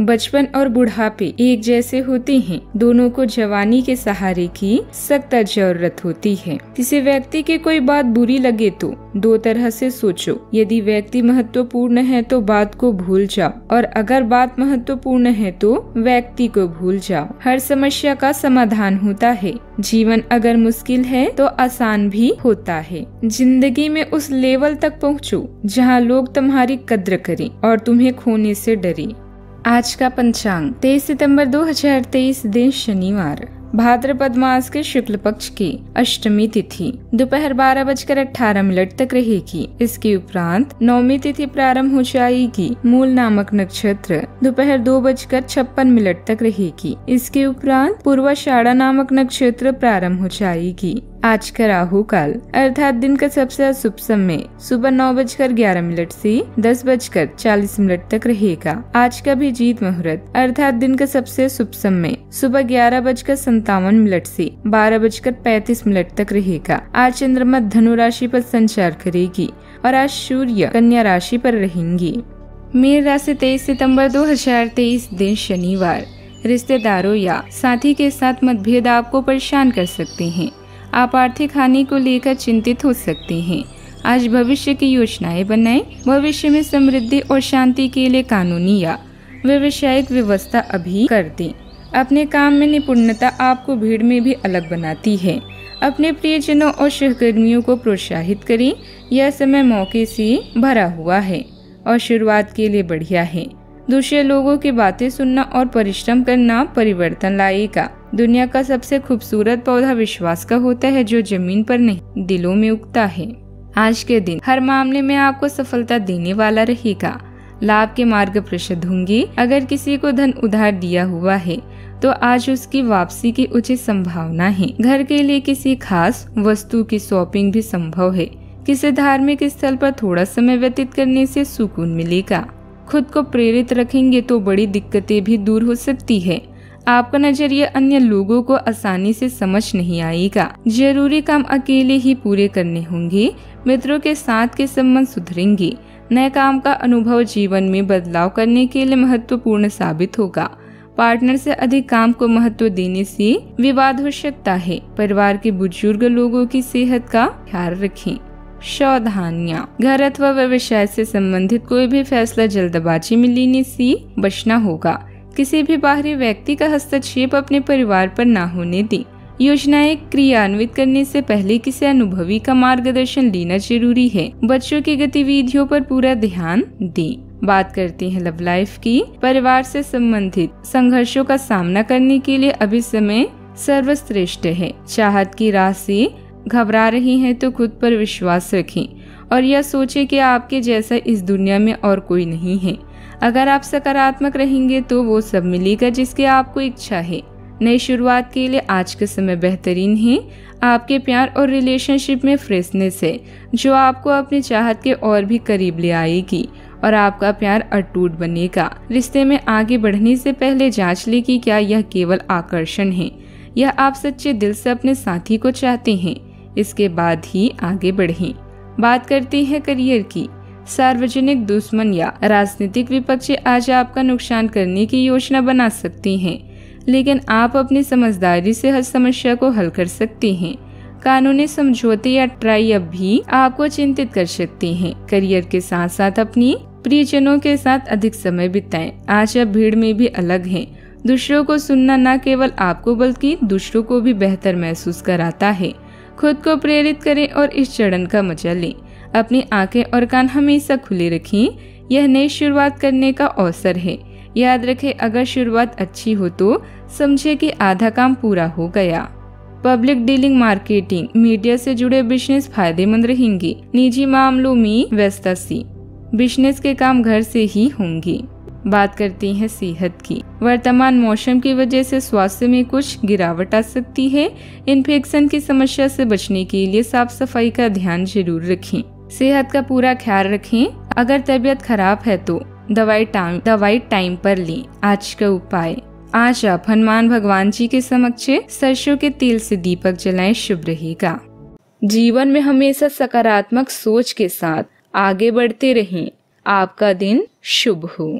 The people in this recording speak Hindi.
बचपन और बुढ़ापे एक जैसे होते हैं। दोनों को जवानी के सहारे की सख्त ज़रूरत होती है। किसी व्यक्ति की कोई बात बुरी लगे तो दो तरह से सोचो। यदि व्यक्ति महत्वपूर्ण है तो बात को भूल जाओ और अगर बात महत्वपूर्ण है तो व्यक्ति को भूल जाओ। हर समस्या का समाधान होता है। जीवन अगर मुश्किल है तो आसान भी होता है। ज़िंदगी में उस लेवल तक पहुँचो जहाँ लोग तुम्हारी कद्र करें और तुम्हें खोने से डरे। आज का पंचांग 23 सितंबर 2023 दिन शनिवार, भाद्रपद मास के शुक्ल पक्ष की अष्टमी तिथि। दोपहर बारह बजकर अठारह मिनट तक रहेगी। इसके उपरांत नौमी तिथि प्रारंभ हो जाएगी। मूल नामक नक्षत्र दोपहर दो बजकर छप्पन मिनट तक रहेगी। इसके उपरांत पूर्वाषाढ़ा नामक नक्षत्र प्रारंभ हो जाएगी। आज का राहु काल, अर्थात दिन का सबसे शुभ समय, सुबह नौ बजकर ग्यारह मिनट से दस बजकर चालीस मिनट तक रहेगा। आज का भी जीत मुहूर्त, अर्थात दिन का सबसे शुभ समय, सुबह ग्यारह बजकर संतावन मिनट से बारह बजकर पैतीस मिनट तक रहेगा। आज चंद्रमा धनु राशि पर संचार करेगी और आज सूर्य कन्या राशि पर रहेंगी। मेर राशि तेईस सितंबर दो हज़ार तेईस दिन शनिवार, रिश्तेदारों या साथी के साथ मतभेद आपको परेशान कर सकते हैं। आप आर्थिक हानि को लेकर चिंतित हो सकते हैं। आज भविष्य की योजनाएँ बनाएँ, भविष्य में समृद्धि और शांति के लिए कानूनी या व्यवसायिक व्यवस्था अभी कर दें। अपने काम में निपुणता आपको भीड़ में भी अलग बनाती है। अपने प्रियजनों और सहकर्मियों को प्रोत्साहित करें, यह समय मौके से भरा हुआ है और शुरुआत के लिए बढ़िया है। दूसरे लोगों की बातें सुनना और परिश्रम करना परिवर्तन लाएगा। दुनिया का सबसे खूबसूरत पौधा विश्वास का होता है जो ज़मीन पर नहीं, दिलों में उगता है। आज के दिन हर मामले में आपको सफलता देने वाला रहेगा। लाभ के मार्ग प्रसिद्ध होंगे। अगर किसी को धन उधार दिया हुआ है तो आज उसकी वापसी की उचित संभावना है। घर के लिए किसी खास वस्तु की शॉपिंग भी संभव है। किसी धार्मिक स्थल पर थोड़ा समय व्यतीत करने से सुकून मिलेगा। खुद को प्रेरित रखेंगे तो बड़ी दिक्कतें भी दूर हो सकती है। आपका नज़रिया अन्य लोगों को आसानी से समझ नहीं आएगा। ज़रूरी काम अकेले ही पूरे करने होंगे, मित्रों के साथ के संबंध सुधरेंगे। नए काम का अनुभव जीवन में बदलाव करने के लिए महत्वपूर्ण साबित होगा। पार्टनर से अधिक काम को महत्व देने से विवाद हो सकता है। परिवार के बुज़ुर्ग लोगों की सेहत का ख्याल रखें। सावधानियाँ। घर अथवा व्यवसाय से संबंधित कोई भी फैसला जल्दबाजी में लेने से बचना होगा। किसी भी बाहरी व्यक्ति का हस्तक्षेप अपने परिवार पर न होने दें। योजनाएँ क्रियान्वित करने से पहले किसी अनुभवी का मार्गदर्शन लेना ज़रूरी है? बच्चों की गतिविधियों पर पूरा ध्यान दें। बात करते हैं लव लाइफ की। परिवार से संबंधित संघर्षों का सामना करने के लिए अभी समय सर्वश्रेष्ठ है। चाहत की से घबरा रही हैं तो खुद पर विश्वास रखें। और यह सोचे कि आपके जैसा इस दुनिया में और कोई नहीं है। अगर आप सकारात्मक रहेंगे तो वो सब मिलेगा जिसकी आपको इच्छा है। नई शुरुआत के लिए आज का समय बेहतरीन है। आपके प्यार और रिलेशनशिप में फ्रेशनेस है, जो आपको अपनी चाहत के और भी करीब ले आएगी और आपका प्यार अटूट बनेगा। रिश्ते में आगे बढ़ने से पहले जाँच ले कि क्या यह केवल आकर्षण है। या आप सच्चे दिल से अपने साथी को चाहते हैं, इसके बाद ही आगे बढ़ें। बात करते हैं करियर की। सार्वजनिक दुश्मन या राजनीतिक विपक्ष आज आपका नुकसान करने की योजना बना सकते हैं। लेकिन आप अपनी समझदारी से हर समस्या को हल कर सकते हैं। कानूनी समझौते या ट्राई अब भी आपको चिंतित कर सकते हैं। करियर के साथ साथ अपनी प्रियजनों के साथ अधिक समय बिताएँ। आज आप भीड़ में भी अलग हैं। दूसरों को सुनना न केवल आपको बल्कि दूसरों को भी बेहतर महसूस कराता है। खुद को प्रेरित करें और इस चरण का मज़ा लें। अपनी आँखें और कान हमेशा खुले रखें। यह नई शुरुआत करने का अवसर है। याद रखें, अगर शुरुआत अच्छी हो तो समझे कि आधा काम पूरा हो गया। पब्लिक डीलिंग, मार्केटिंग, मीडिया से जुड़े बिज़नेस फ़ायदेमंद रहेंगे। निजी मामलों में व्यस्तसी बिज़नेस के काम घर से ही होंगे। बात करती हैं सेहत की। वर्तमान मौसम की वजह से स्वास्थ्य में कुछ गिरावट आ सकती है। इन्फेक्शन की समस्या से बचने के लिए साफ़ सफ़ाई का ध्यान ज़रूर रखें। सेहत का पूरा ख्याल रखें। अगर तबीयत खराब है तो दवाई टाइम दवाई टाइम पर लें। आज का उपाय, आज आप हनुमान भगवान जी के समक्ष सरसों के तेल से दीपक जलाएँ, शुभ रहेगा। जीवन में हमेशा सकारात्मक सोच के साथ आगे बढ़ते रहें। आपका दिन शुभ हो।